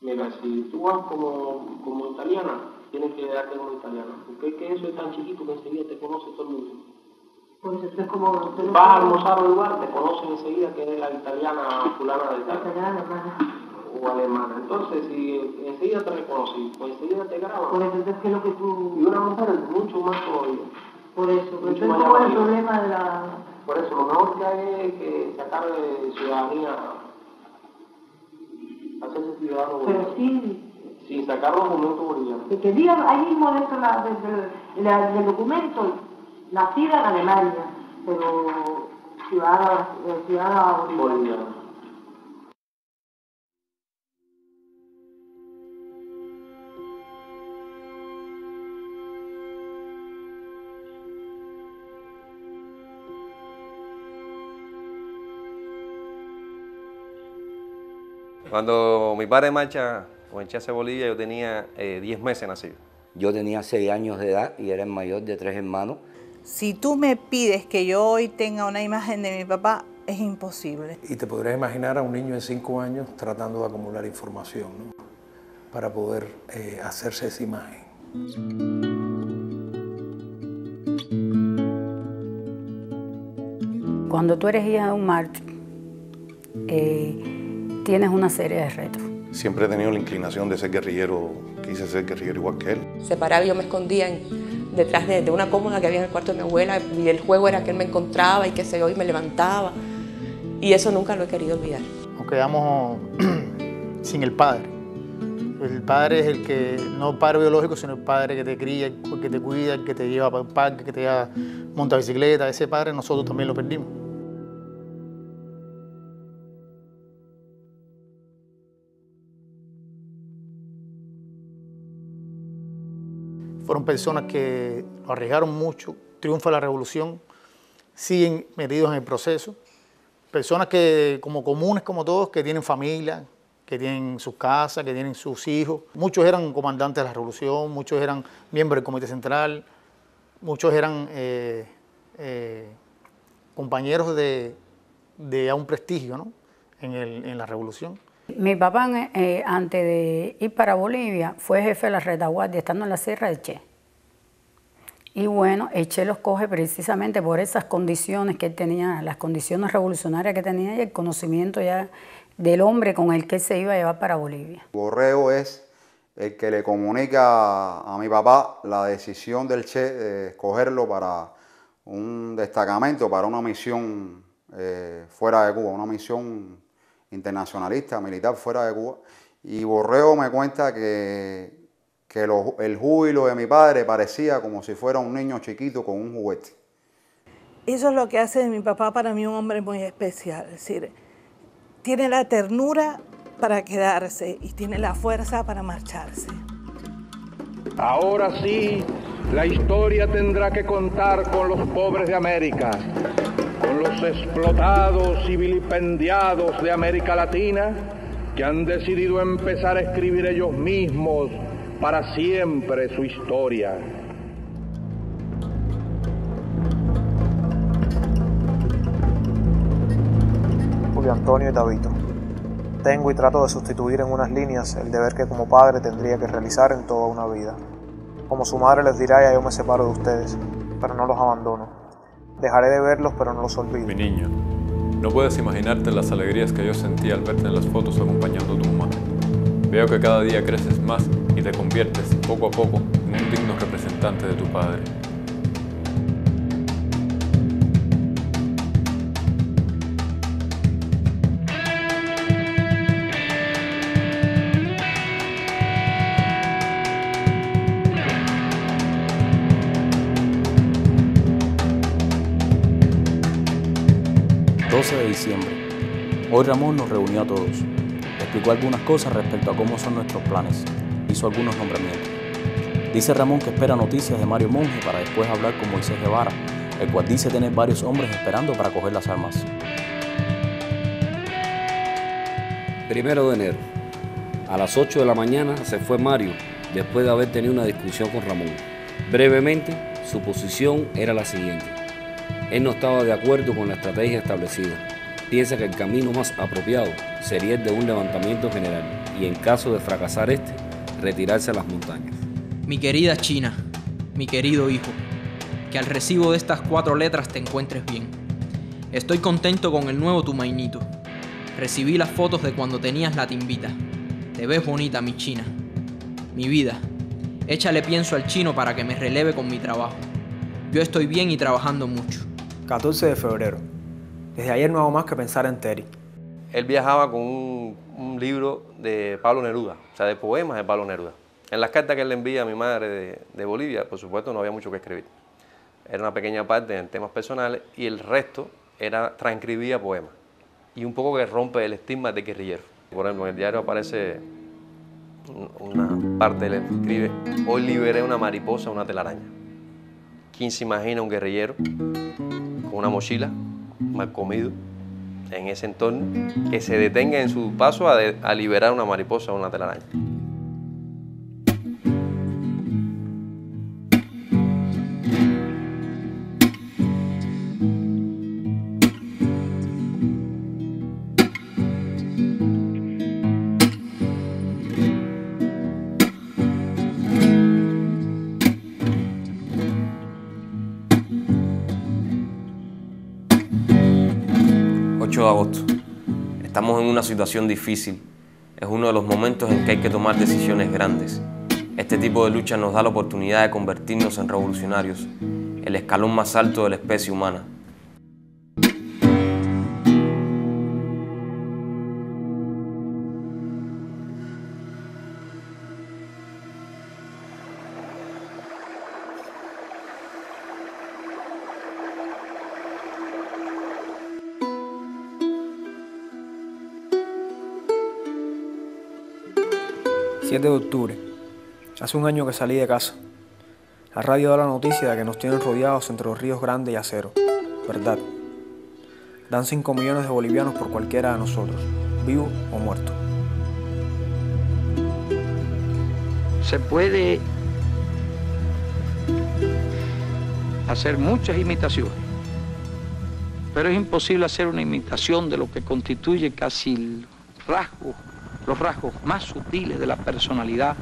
Mira, si tú vas como, como italiana, tienes que darte como italiana. Porque es que eso es tan chiquito que enseguida te conoce todo el mundo. Por eso esto es como... Vas a almorzar a un lugar, te conocen enseguida que eres la italiana fulana de tal italiana, o alemana. Entonces, si enseguida te reconocí, pues enseguida te Por graban. eso entonces, ¿qué es lo que Y tú...? una mujer es mucho más todavía. Por eso, pero ¿cómo es el problema de la...? Por eso, lo mejor que hay es que sacar de ciudadanía, hacerse ciudadano Pero sí, sin sacar documentos bolivianos. que digan ahí mismo dentro de la- de- de- la- del documento, nacida en Alemania, pero ciudadana, eh, ciudadana boliviana. boliviano. Cuando mi padre marcha o echase Bolivia, yo tenía eh, 10 meses nacido. Yo tenía seis años de edad y era el mayor de tres hermanos. Si tú me pides que yo hoy tenga una imagen de mi papá, es imposible. Y te podrías imaginar a un niño de 5 años tratando de acumular información ¿no? para poder eh, hacerse esa imagen. Cuando tú eres hija de un mártir, eh, tienes una serie de retos. Siempre he tenido la inclinación de ser guerrillero, quise ser guerrillero igual que él. Se paraba y yo me escondía en- detrás de, de una cómoda que había en el cuarto de mi abuela y el juego era que él me encontraba y que se yo y me levantaba. Y eso nunca lo he querido olvidar. Nos quedamos sin el padre. El padre es el que, no el padre biológico, sino el padre que te cría, el que te cuida, el que te lleva para el parque, que te lleva, monta bicicleta. Ese padre nosotros también lo perdimos. Fueron personas que lo arriesgaron mucho, triunfa la revolución, siguen metidos en el proceso. Personas que, como comunes como todos, que tienen familia, que tienen sus casas, que tienen sus hijos. Muchos eran comandantes de la revolución, muchos eran miembros del comité central, muchos eran eh, eh, compañeros de, de un prestigio ¿no? en, el- en la revolución. Mi papá, eh, antes de ir para Bolivia, fue jefe de la retaguardia, estando en la Sierra de Che. Y bueno, Che los coge precisamente por esas condiciones que él tenía, las condiciones revolucionarias que tenía y el conocimiento ya del hombre con el que se iba a llevar para Bolivia. Borrego es el que le comunica a mi papá la decisión del Che de escogerlo para un destacamento, para una misión eh, fuera de Cuba, una misión internacionalista, militar fuera de Cuba. Y Borrego me cuenta que, que lo- el júbilo de mi padre parecía como si fuera un niño chiquito con un juguete. Eso es lo que hace de mi papá para mí un hombre muy especial. Es decir, tiene la ternura para quedarse y tiene la fuerza para marcharse. Ahora sí, la historia tendrá que contar con los pobres de América, con los explotados y vilipendiados de América Latina que han decidido empezar a escribir ellos mismos para siempre su historia. Julio Antonio y Tabito. Tengo y trato de sustituir en unas líneas el deber que como padre tendría que realizar en toda una vida. Como su madre les dirá, ya yo me separo de ustedes, pero no los abandono. Dejaré de verlos, pero no los olvido. Mi niño, no puedes imaginarte las alegrías que yo sentí al verte en las fotos acompañando a tu mamá. Veo que cada día creces más y te conviertes poco a poco en un digno representante de tu padre. De diciembre. Hoy Ramón nos reunió a todos. Explicó algunas cosas respecto a cómo son nuestros planes. Hizo algunos nombramientos. Dice Ramón que espera noticias de Mario Monge para después hablar con Moisés Guevara, el cual dice tener varios hombres esperando para coger las armas. Primero de enero, a las 8 de la mañana se fue Mario después de haber tenido una discusión con Ramón. Brevemente, su posición era la siguiente. Él no estaba de acuerdo con la estrategia establecida. piensa que el camino más apropiado sería el de un levantamiento general y en caso de fracasar este, retirarse a las montañas. Mi querida China, mi querido hijo, que al recibo de estas cuatro letras te encuentres bien. Estoy contento con el nuevo tumainito. Recibí las fotos de cuando tenías la timbita. Te ves bonita, mi China. Mi vida, échale pienso al chino para que me releve con mi trabajo. Yo estoy bien y trabajando mucho. 14 de febrero. Desde ayer no hago más que pensar en Terry. Él viajaba con un, libro de Pablo Neruda, o sea, de poemas de Pablo Neruda. En las cartas que él le envía a mi madre de, Bolivia, por supuesto, no había mucho que escribir. Era una pequeña parte en temas personales y el resto era transcribía poemas. Y un poco que rompe el estigma de guerrillero. Por ejemplo, en el diario aparece una parte, él escribe, hoy liberé una mariposa, una telaraña. ¿Quién se imagina un guerrillero con una mochila, mal comido, en ese entorno, que se detenga en su paso a, a liberar una mariposa o una telaraña? Una situación difícil. Es uno de los momentos en que hay que tomar decisiones grandes. Este tipo de lucha nos da la oportunidad de convertirnos en revolucionarios, el escalón más alto de la especie humana. ...7 de octubre. Hace un año que salí de casa. La radio da la noticia de que nos tienen rodeados entre los ríos Grande y Acero. ¿Verdad? Dan 5 millones de bolivianos por cualquiera de nosotros, vivo o muerto. Se puede hacer muchas imitaciones, pero es imposible hacer una imitación de lo que constituye casi el rasgo, los rasgos más sutiles de la personalidad,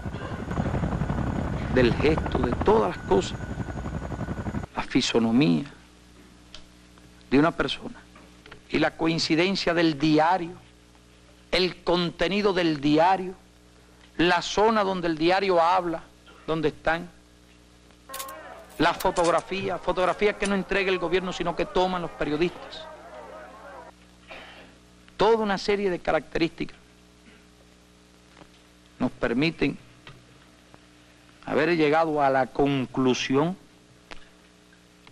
del gesto, de todas las cosas, la fisonomía de una persona y la coincidencia del diario, el contenido del diario, la zona donde el diario habla, donde están, la fotografía, fotografías que no entrega el gobierno, sino que toman los periodistas. Toda una serie de características nos permiten haber llegado a la conclusión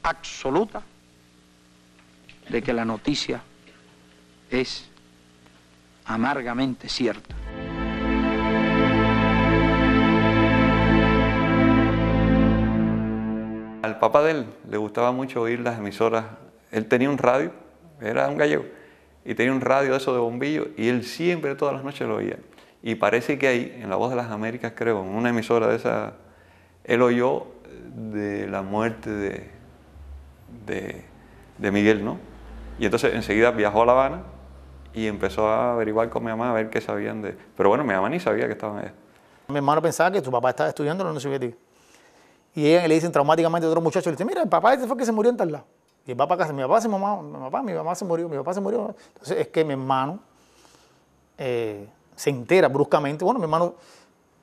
absoluta de que la noticia es amargamente cierta. Al papá de él le gustaba mucho oír las emisoras. Él tenía un radio, era un gallego, y tenía un radio de eso de bombillo, y él siempre, todas las noches lo oía. Y parece que ahí, en La Voz de las Américas, creo, en una emisora de esa, él oyó de la muerte de, de, de Miguel, ¿no? Y entonces enseguida viajó a La Habana y empezó a averiguar con mi mamá a ver qué sabían de... Pero bueno, mi mamá ni sabía que estaban allá. Mi hermano pensaba que su papá estaba estudiando en la Unión Soviética. Y ella le dicen traumáticamente a otro muchacho, le dice, mira, el papá este fue que se murió en tal lado. Y el papá, mi papá se mamá, mi papá, mi mamá se murió, mi papá se murió. Entonces es que mi hermano eh, se entera bruscamente. Bueno, mi hermano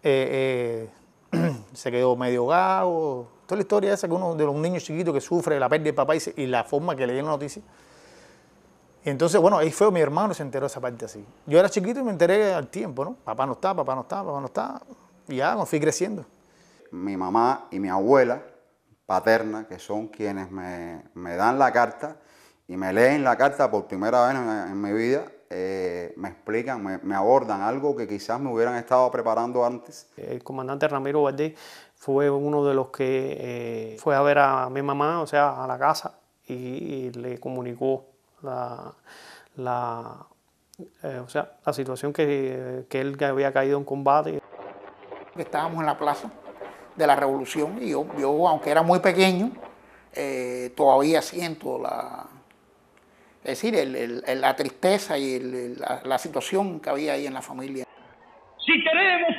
eh, eh, se quedó medio gago. Toda la historia esa que uno de los niños chiquitos que sufre la pérdida del papá y, la forma que le dieron la noticia. Entonces, bueno, ahí fue mi hermano se enteró esa parte así. Yo era chiquito y me enteré al tiempo, ¿no? Papá no está, papá no está, papá no está. Y ya, me fui creciendo. mi mamá y mi abuela paterna, que son quienes me, me dan la carta y me leen la carta por primera vez en mi vida, eh, me explican, me, me abordan algo que quizás me hubieran estado preparando antes. El comandante Ramiro Valdés fue uno de los que eh, fue a ver a mi mamá, o sea, a la casa, y, y le comunicó la, la, eh, o sea, la situación que, que él había caído en combate. estábamos en la plaza de la revolución y yo, yo, aunque era muy pequeño, eh, todavía siento la, Es decir, el- el- la tristeza y el- la, la situación que había ahí en la familia. Si queremos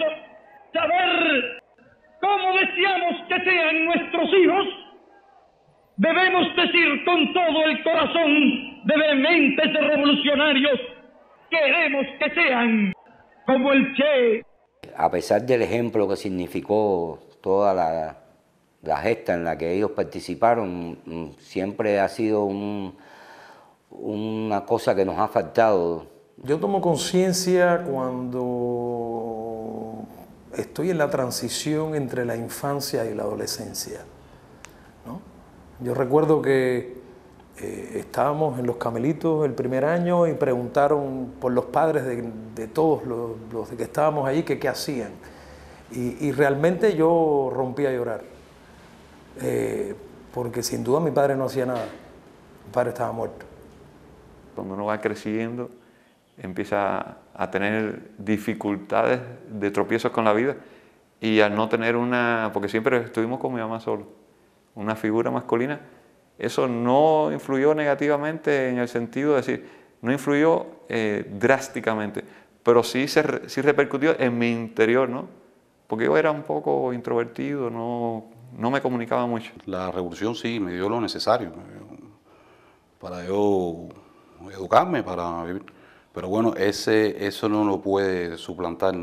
saber cómo deseamos que sean nuestros hijos, debemos decir con todo el corazón de vehementes revolucionarios, queremos que sean como el Che. A pesar del ejemplo que significó toda la, la gesta en la que ellos participaron, mm, siempre ha sido un- una cosa que nos ha faltado. Yo tomo conciencia cuando estoy en la transición entre la infancia y la adolescencia. ¿no? Yo recuerdo que eh, estábamos en los Camelitos el primer año y preguntaron por los padres de, de todos los, los que estábamos allí que qué hacían. Y, y realmente yo rompí a llorar, eh, porque sin duda mi padre no hacía nada, mi padre estaba muerto. Cuando uno va creciendo, empieza a tener dificultades de tropiezos con la vida y al no tener una, porque siempre estuvimos con mi mamá solo, una figura masculina, eso no influyó negativamente en el sentido de decir, no influyó eh, drásticamente, pero sí, se, sí repercutió en mi interior, ¿no? Porque yo era un poco introvertido, no, no me comunicaba mucho. La revolución sí me dio lo necesario para yo educarme, para vivir. Pero bueno, ese, eso no lo puede suplantar,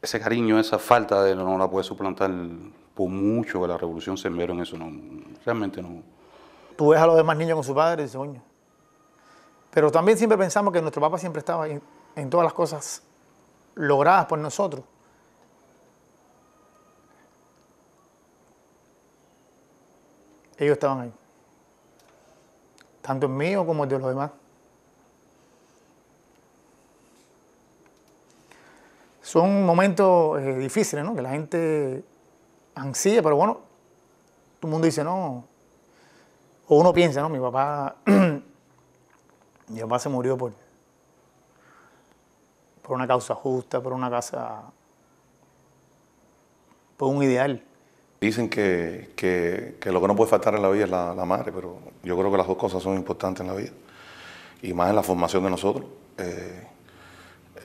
ese cariño, esa falta de no la puede suplantar por mucho que la revolución se envió en eso, no, realmente no. Tú ves a los demás niños con su padre y dices, coño. Pero también siempre pensamos que nuestro papá siempre estaba ahí en todas las cosas logradas por nosotros. Ellos estaban ahí. Tanto el mío como el de los demás. Son momentos eh, difíciles, ¿no? Que la gente ansía, pero bueno, todo el mundo dice, no, o uno piensa, ¿no? Mi papá, mi papá se murió por, por una causa justa, por una casa, por un ideal. Dicen que, que- que lo que no puede faltar en la vida es la, madre, pero yo creo que las dos cosas son importantes en la vida. Y más en la formación de nosotros. eh,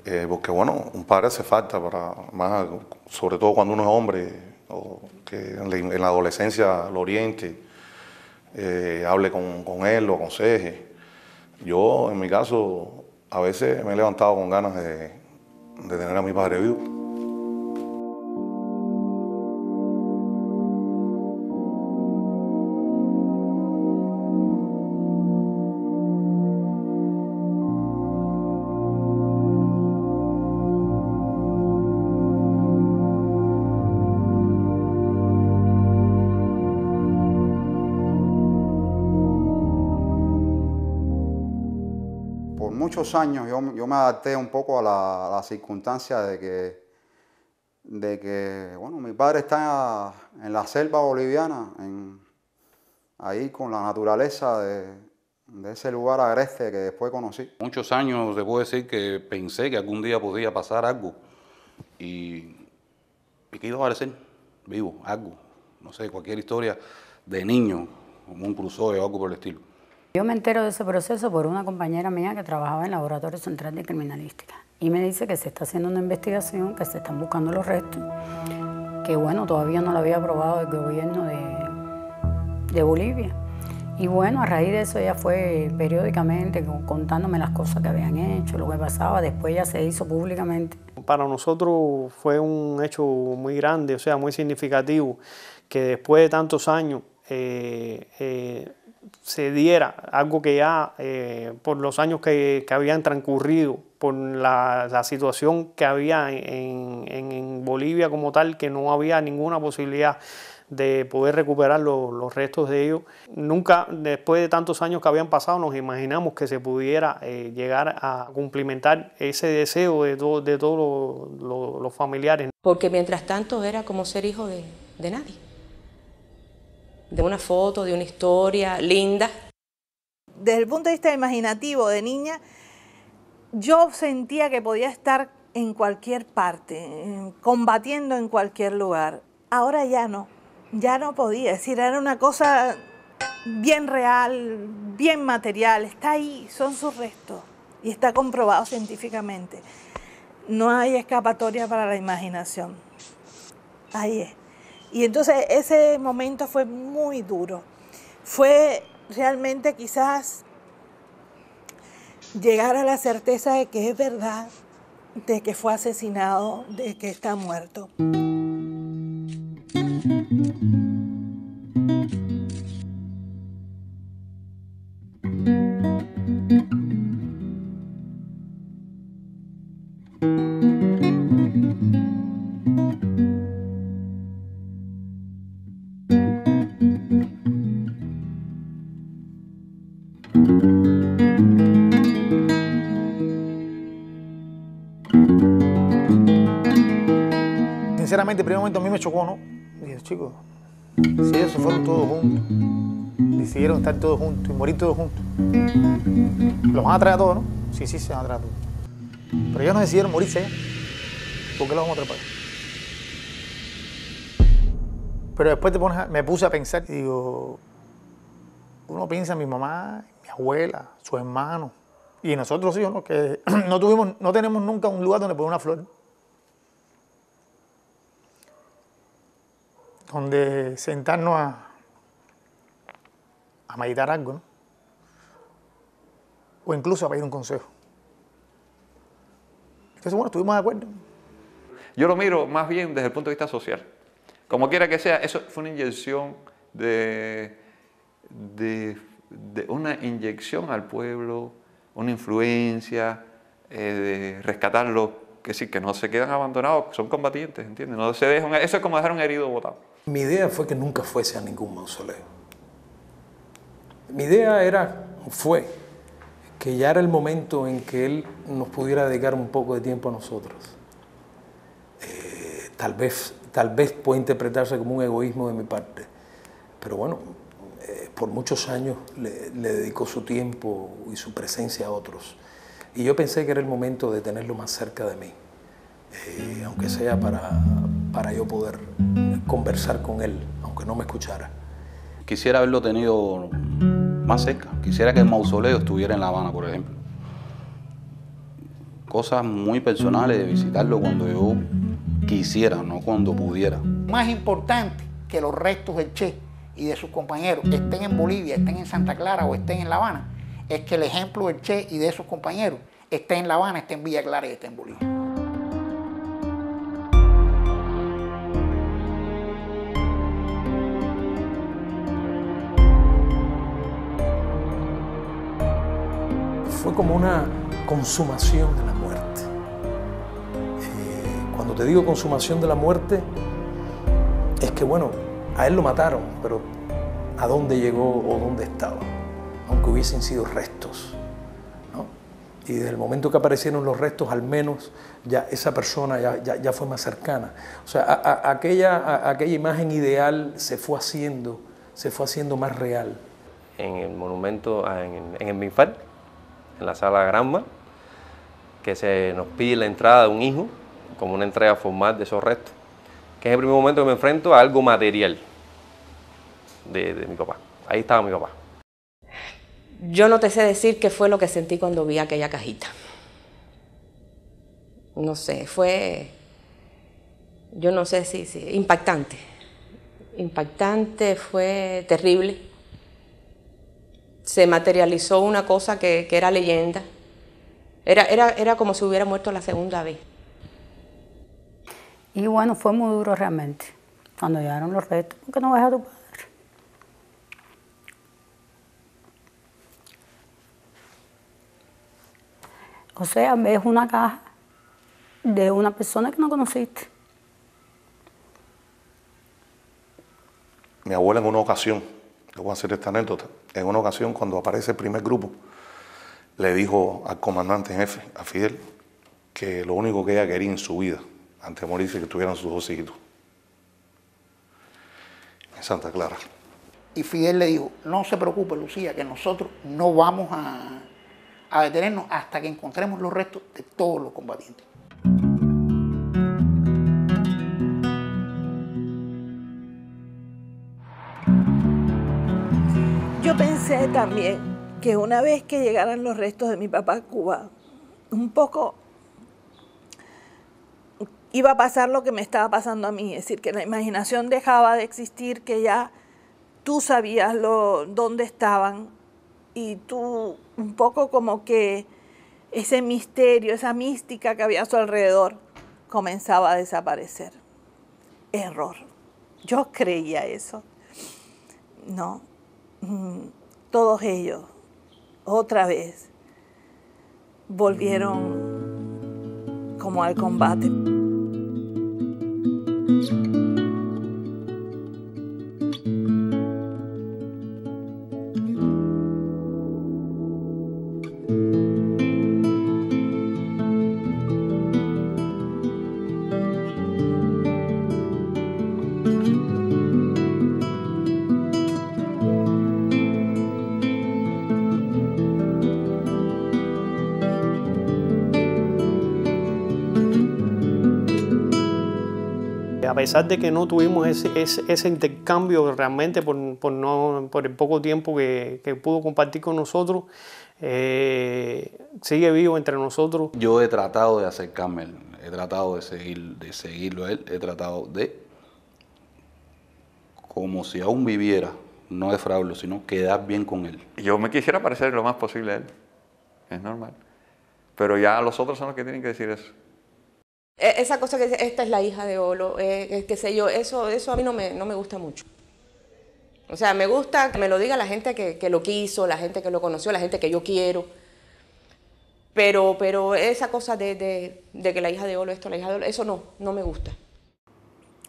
eh, porque bueno, un padre hace falta para más, sobre todo cuando uno es hombre, o que en la, en la adolescencia lo oriente, eh, hable con, con él, lo aconseje. Yo, en mi caso, a veces me he levantado con ganas de, de tener a mi padre vivo. Años yo, me adapté un poco a la, circunstancia de que, de que, bueno, mi padre está en la selva boliviana, ahí con la naturaleza de, ese lugar agreste que después conocí. Muchos años puedo decir que pensé que algún día podía pasar algo y, y que iba a aparecer vivo, algo, no sé, cualquier historia de niño, como un crusoe o algo por el estilo. Yo me entero de ese proceso por una compañera mía que trabajaba en el Laboratorio Central de Criminalística y me dice que se está haciendo una investigación, que se están buscando los restos, que bueno, todavía no lo había aprobado el gobierno de, de Bolivia. Y bueno, a raíz de eso ella fue periódicamente con- contándome las cosas que habían hecho, lo que pasaba, después ya se hizo públicamente. Para nosotros fue un hecho muy grande, o sea, muy significativo, que después de tantos años eh, eh, se diera algo que ya eh, por los años que, que habían transcurrido, por la, la situación que había en, en- en Bolivia como tal, que no había ninguna posibilidad de poder recuperar lo- los restos de ellos. Nunca, después de tantos años que habían pasado, nos imaginamos que se pudiera eh, llegar a cumplimentar ese deseo de, de todos los- los familiares. Porque mientras tanto era como ser hijo de, de nadie. De una foto, de una historia linda. desde el punto de vista imaginativo de niña, yo sentía que podía estar en cualquier parte, combatiendo en cualquier lugar. Ahora ya no, ya no podía. Es decir, era una cosa bien real, bien material, está ahí, son sus restos y está comprobado científicamente. No hay escapatoria para la imaginación. Ahí es. Y entonces ese momento fue muy duro. Fue realmente quizás llegar a la certeza de que es verdad, de que fue asesinado, de que está muerto. Sinceramente, el primer momento a mí me chocó, ¿no? Dije, chicos, si ellos se fueron todos juntos, decidieron estar todos juntos y morir todos juntos, los van a traer a todos, ¿no? Sí, sí, se van a traer a todos. Pero ellos no decidieron morirse. ¿Por qué los vamos a atrapar? Pero después te pones me puse a pensar y digo, uno piensa en mi mamá, mi abuela, sus hermanos y nosotros hijos, ¿no? Que no tuvimos, no tenemos nunca un lugar donde poner una flor. Donde sentarnos a, a meditar algo, ¿no? O incluso a pedir un consejo. Entonces, bueno, estuvimos de acuerdo. Yo lo miro más bien desde el punto de vista social. Como quiera que sea, eso fue una inyección de, de, una inyección al pueblo, una influencia, eh, de rescatarlos, que sí, que no se quedan abandonados, son combatientes, ¿entiendes? No se dejan, eso es como dejar un herido botado. Mi idea fue que nunca fuese a ningún mausoleo. Mi idea era, fue, que ya era el momento en que él nos pudiera dedicar un poco de tiempo a nosotros. Eh, tal, vez, tal vez puede interpretarse como un egoísmo de mi parte, pero bueno, eh, por muchos años le, dedicó su tiempo y su presencia a otros. Y yo pensé que era el momento de tenerlo más cerca de mí, eh, aunque sea para, para yo poder conversar con él, aunque no me escuchara. Quisiera haberlo tenido más cerca. Quisiera que el mausoleo estuviera en La Habana, por ejemplo. Cosas muy personales de visitarlo cuando yo quisiera, no cuando pudiera. Más importante que los restos del Che y de sus compañeros estén en Bolivia, estén en Santa Clara o estén en La Habana, es que el ejemplo del Che y de sus compañeros esté en La Habana, esté en Villa Clara y esté en Bolivia. Como una consumación de la muerte. Eh, cuando te digo consumación de la muerte, es que bueno, a él lo mataron, pero ¿a dónde llegó o dónde estaba? Aunque hubiesen sido restos. ¿no? Y desde el momento que aparecieron los restos, al menos ya esa persona ya, ya, ya fue más cercana. O sea, a, a, aquella, a, aquella imagen ideal se fue haciendo, se fue haciendo más real. En el monumento, en, en el Minfal, en la sala Granma, que se nos pide la entrada de un hijo, como una entrega formal de esos restos, que es el primer momento que me enfrento a algo material de, mi papá. Ahí estaba mi papá. Yo no te sé decir qué fue lo que sentí cuando vi aquella cajita. No sé, fue, yo no sé si, si impactante. Impactante, fue terrible. Se materializó una cosa que, que era leyenda. Era, era, era como si hubiera muerto la segunda vez. Y bueno, fue muy duro realmente. Cuando llegaron los restos, ¿por qué no ves a tu padre? O sea, ves una caja de una persona que no conociste. Mi abuela en una ocasión, voy a hacer esta anécdota, en una ocasión cuando aparece el primer grupo, le dijo al comandante jefe, a Fidel, que lo único que ella quería en su vida, antes de morirse, que tuvieran sus dos hijitos. En Santa Clara. Y Fidel le dijo, no se preocupe Lucía, que nosotros no vamos a, a detenernos hasta que encontremos los restos de todos los combatientes. Pensé también que una vez que llegaran los restos de mi papá a Cuba, un poco iba a pasar lo que me estaba pasando a mí, es decir, que la imaginación dejaba de existir, que ya tú sabías dónde estaban y tú un poco como que ese misterio, esa mística que había a su alrededor comenzaba a desaparecer. Error. Yo creía eso. No. Todos ellos, otra vez, volvieron como al combate. Pesar de que no tuvimos ese, ese, ese intercambio realmente por, por, no, por el poco tiempo que, que pudo compartir con nosotros, eh, sigue vivo entre nosotros. Yo he tratado de acercarme, a él, he tratado de, seguir, de seguirlo a él, he tratado de, como si aún viviera, no defraudarlo, sino quedar bien con él. Yo me quisiera parecer lo más posible a él, es normal. Pero ya los otros son los que tienen que decir eso. E- Esa cosa que dice, esta es la hija de Olo, eh, qué sé yo, eso, eso a mí no me, no me gusta mucho. O sea, me gusta que me lo diga la gente que, que lo quiso, la gente que lo conoció, la gente que yo quiero. Pero, pero esa cosa de, de, de que la hija de Olo, esto, la hija de Olo, eso no, no me gusta.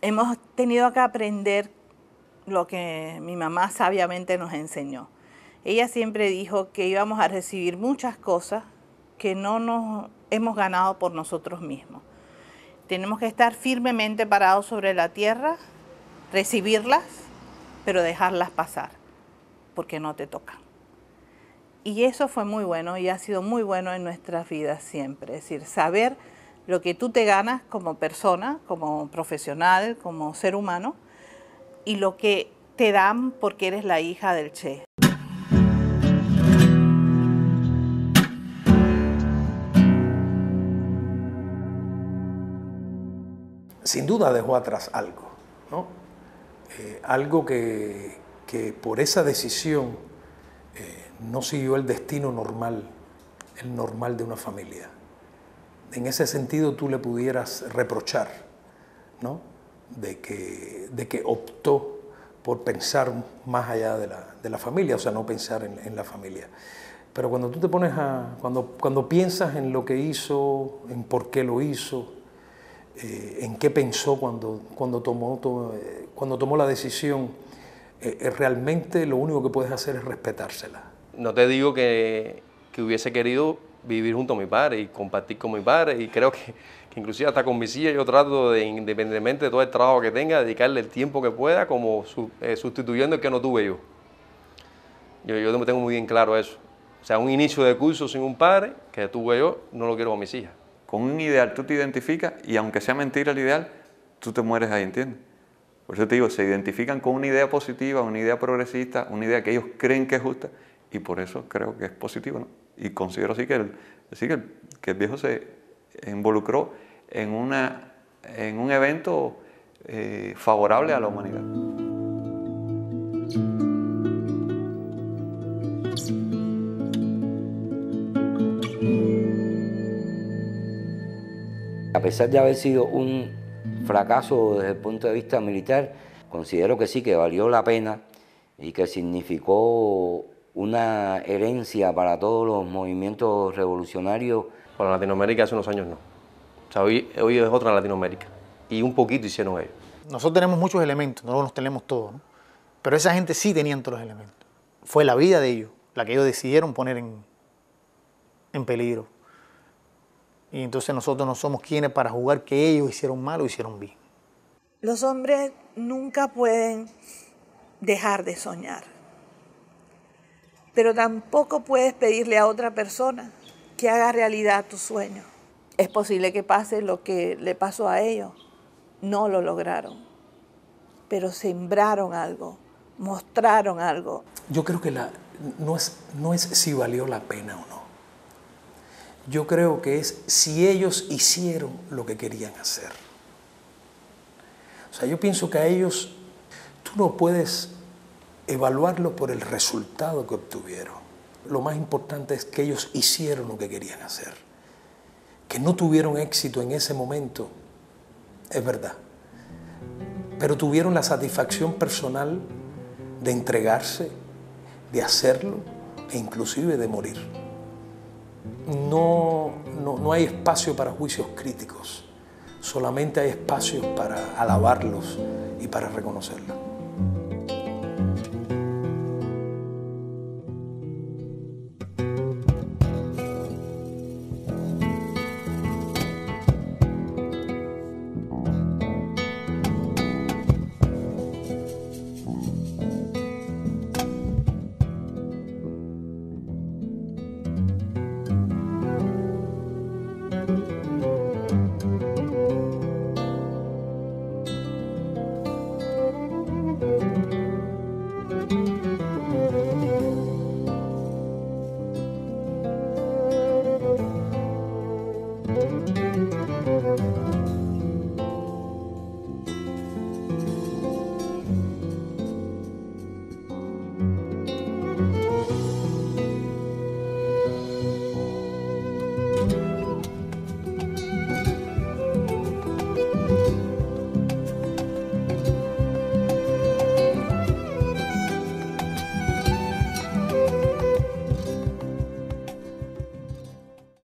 Hemos tenido que aprender lo que mi mamá sabiamente nos enseñó. Ella siempre dijo que íbamos a recibir muchas cosas que no nos hemos ganado por nosotros mismos. Tenemos que estar firmemente parados sobre la tierra, recibirlas, pero dejarlas pasar, porque no te tocan. Y eso fue muy bueno y ha sido muy bueno en nuestras vidas siempre. Es decir, saber lo que tú te ganas como persona, como profesional, como ser humano, y lo que te dan porque eres la hija del Che. Sin duda dejó atrás algo, ¿no? Eh, algo que, que, por esa decisión eh, no siguió el destino normal, el normal de una familia. En ese sentido tú le pudieras reprochar, ¿no? De que, de que optó por pensar más allá de la, de la familia, o sea, no pensar en, en, la familia. Pero cuando tú te pones a, cuando, cuando piensas en lo que hizo, en por qué lo hizo, eh, en qué pensó cuando, cuando, tomó, to, eh, cuando tomó la decisión, eh, realmente lo único que puedes hacer es respetársela. No te digo que, que, hubiese querido vivir junto a mi padre y compartir con mi padre y creo que, que inclusive hasta con mis hijas yo trato de, independientemente de todo el trabajo que tenga, dedicarle el tiempo que pueda como su, eh, sustituyendo el que no tuve yo. yo. Yo tengo muy bien claro eso. O sea, un inicio de curso sin un padre que tuve yo, no lo quiero con mis hijas con un ideal tú te identificas y aunque sea mentira el ideal, tú te mueres ahí, ¿entiendes? Por eso te digo, se identifican con una idea positiva, una idea progresista, una idea que ellos creen que es justa y por eso creo que es positivo, ¿no? Y considero así que el, así que que viejo se involucró en, una, en un evento eh, favorable a la humanidad. A pesar de haber sido un fracaso desde el punto de vista militar, considero que sí, que valió la pena y que significó una herencia para todos los movimientos revolucionarios. Para Latinoamérica hace unos años no. O sea, hoy, hoy es otra Latinoamérica. Y un poquito hicieron ellos. Nosotros tenemos muchos elementos, no los tenemos todos, ¿no? pero esa gente sí tenían todos los elementos. Fue la vida de ellos la que ellos decidieron poner en, en peligro. Y entonces nosotros no somos quienes para jugar que ellos hicieron mal o hicieron bien. Los hombres nunca pueden dejar de soñar, pero tampoco puedes pedirle a otra persona que haga realidad tu sueño. Es posible que pase lo que le pasó a ellos. No lo lograron, pero sembraron algo, mostraron algo. Yo creo que la, no es, no es si valió la pena o no. Yo creo que es si ellos hicieron lo que querían hacer. O sea, yo pienso que a ellos tú no puedes evaluarlo por el resultado que obtuvieron. Lo más importante es que ellos hicieron lo que querían hacer. Que no tuvieron éxito en ese momento, es verdad. Pero tuvieron la satisfacción personal de entregarse, de hacerlo e inclusive de morir. No, no, no hay espacio para juicios críticos, solamente hay espacio para alabarlos y para reconocerlos.